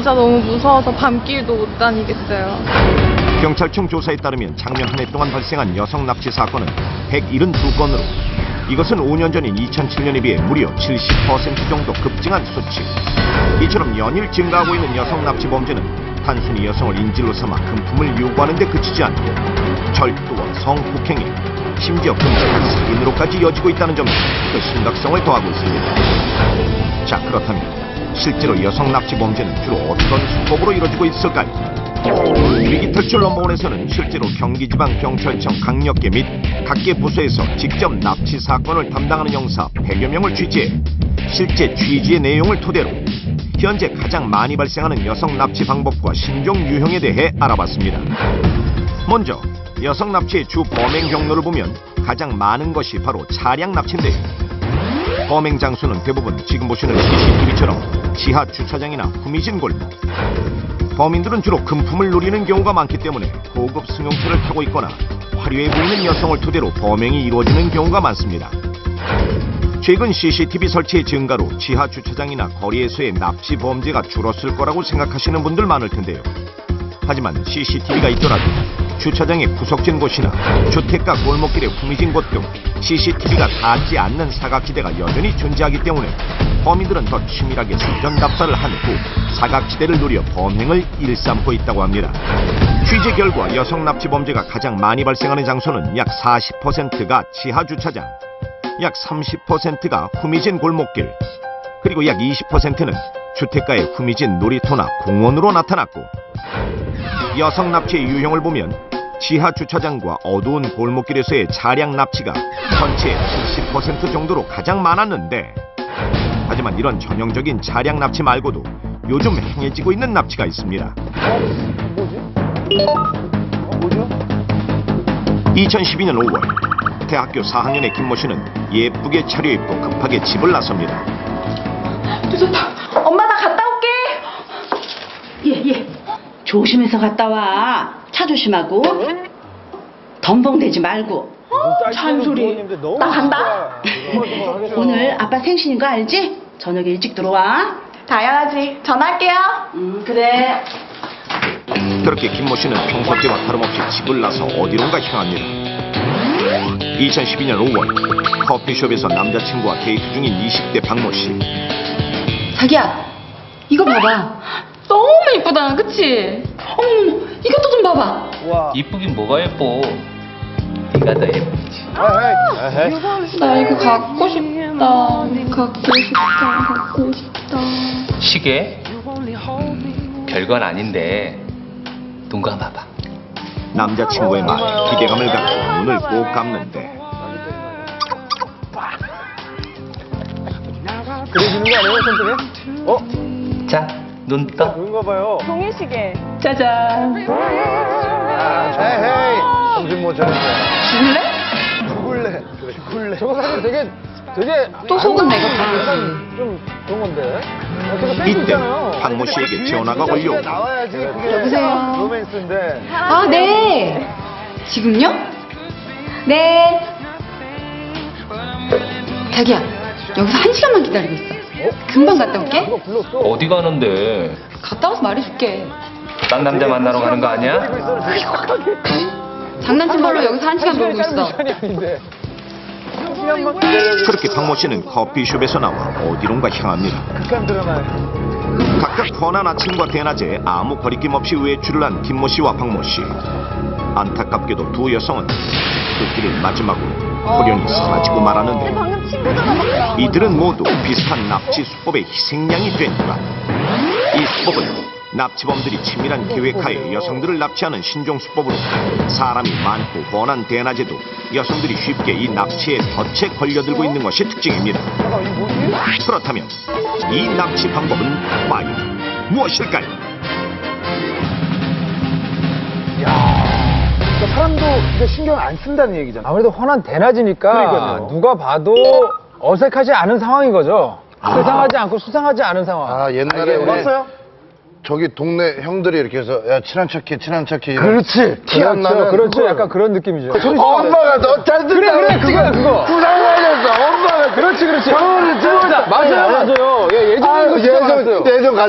진짜 너무 무서워서 밤길도 못 다니겠어요. 경찰청 조사에 따르면 작년 한 해 동안 발생한 여성 납치 사건은 172건으로 이것은 5년 전인 2007년에 비해 무려 70% 정도 급증한 수치. 이처럼 연일 증가하고 있는 여성 납치 범죄는 단순히 여성을 인질로 삼아 금품을 요구하는 데 그치지 않고 절도와 성폭행에 심지어 금전 살인으로까지 이어지고 있다는 점이 그 심각성을 더하고 있습니다. 자 그렇다면 실제로 여성 납치 범죄는 주로 어떤 수법으로 이루어지고 있을까요? 위기 탈출 넘버원에서는 실제로 경기지방경찰청 강력계 및 각계 부서에서 직접 납치 사건을 담당하는 형사 100여 명을 취재해 실제 취지의 내용을 토대로 현재 가장 많이 발생하는 여성 납치 방법과 신종 유형에 대해 알아봤습니다. 먼저 여성 납치의 주 범행 경로를 보면 가장 많은 것이 바로 차량 납치인데요. 범행 장소는 대부분 지금 보시는 CCTV처럼 지하 주차장이나 후미진 골목. 범인들은 주로 금품을 노리는 경우가 많기 때문에 고급 승용차를 타고 있거나 화려해 보이는 여성을 토대로 범행이 이루어지는 경우가 많습니다. 최근 CCTV 설치의 증가로 지하 주차장이나 거리에서의 납치 범죄가 줄었을 거라고 생각하시는 분들 많을 텐데요. 하지만 CCTV가 있더라도 주차장의 구석진 곳이나 주택가 골목길의 후미진 곳 등 CCTV가 닿지 않는 사각지대가 여전히 존재하기 때문에 범인들은 더 치밀하게 사전 답사를 한 후 사각지대를 노려 범행을 일삼고 있다고 합니다. 취재 결과 여성 납치 범죄가 가장 많이 발생하는 장소는 약 40%가 지하 주차장, 약 30%가 후미진 골목길, 그리고 약 20%는 주택가의 후미진 놀이터나 공원으로 나타났고 여성 납치의 유형을 보면 지하 주차장과 어두운 골목길에서의 차량 납치가 전체의 70% 정도로 가장 많았는데 하지만 이런 전형적인 차량 납치 말고도 요즘 행해지고 있는 납치가 있습니다. 2012년 5월 대학교 4학년의 김모 씨는 예쁘게 차려입고 급하게 집을 나섭니다. 늦었다. 엄마 나 갔다 올게. 예, 예. 조심해서 갔다 와. 차 조심하고. 덤벙대지 말고. 잔소리. 나 간다. 오늘 아빠 생신인 거 알지? 저녁에 일찍 들어와. 당연하지. 전화할게요. 음, 그래. 그렇게 김모 씨는 평소 때와 다름없이 집을 나서 어디론가 향합니다. 2012년 5월 커피숍에서 남자친구와 데이트 중인 20대 박모 씨. 자기야, 이거 봐봐. 너무 이쁘다, 그치? 어머, 이것도 좀 봐봐. 이쁘긴 뭐가 예뻐. 네가 더 예쁘지. 나 이거 갖고 싶다. 갖고 싶다. 갖고 싶다. 시계? 별건 아닌데 눈 감아봐. 남자친구의 말에 기대감을 갖고 눈을 꼭 감는데 그려주는 거 아니에요, 손등에? 어? 자, 눈 떠. 그런가 봐요. 종이시계. 짜잔. 헤이, 정신 못 차렸네. 죽을래? 죽을래. 죽을래. 저거 사실 되게, 되게. 또 속은 내가 좀 그런 건데. 센스 이때. 박모 씨에게 전화가 걸려 나와야지 그게 여보세요? 로맨스인데. 아, 네. 지금요? 네. 자기야, 여기서 한 시간만 기다리고 있어. 금방 갔다 올게. 어디 가는데? 갔다 와서 말해줄게. 딴 남자 만나러 가는 거 아니야? 장난친 발로 여기서 한 시간 놀고 있어. 그렇게 박모 씨는 커피숍에서 나와 어디론가 향합니다. 각각 뻔한 아침과 대낮에 아무 거리낌 없이 외출을 한 김모 씨와 박모 씨. 안타깝게도 두 여성은 그 길을 마지막으로 호련히 사라지고 말았는데. 이들은 모두 비슷한 납치 수법의 희생양이 된다. 이 수법은 납치범들이 치밀한 계획하에 여성들을 납치하는 신종 수법으로 사람이 많고 뻔한 대낮에도 여성들이 쉽게 이 납치에 덫에 걸려들고 있는 것이 특징입니다. 뭐지? 그렇다면 이 납치 방법은 과연 무엇일까요? 이제 신경 안 쓴다는 얘기잖아. 아무래도 훤한 대낮이니까 누가 봐도 어색하지 않은 상황인 거죠. 세상하지 않고 수상하지 않은 상황. 아, 옛날에 우리 봤어요? 저기 동네 형들이 이렇게 해서 야 친한 척해 친한 척해 이런 그렇지. 티안 나는 그렇죠. 그걸. 약간 그런 느낌이죠. 엄마가 너 잘 듣다 그래, 그래, 그거야, 그거. 부상하셨어 엄마가 그렇지, 그렇지. 저를 들어오자 맞아요, 맞아요. 예, 예전에 아유, 이거 진짜 예전 많았어요. 예전 가